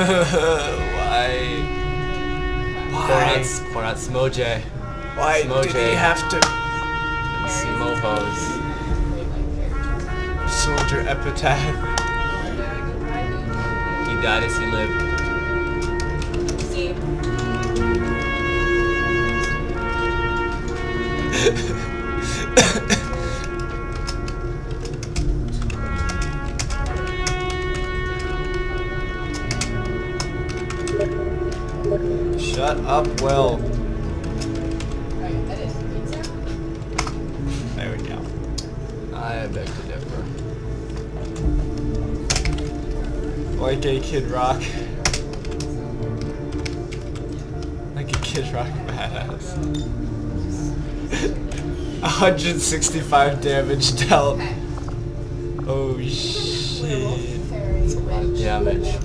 Why? Why? out Smoje. Why Smoke did he have to Smojos. soldier epitaph? He died as he lived. Shut up, Will. There we go. I beg to differ. Like a Kid Rock. Like a Kid Rock badass. 165 damage dealt. Oh shit. Damage.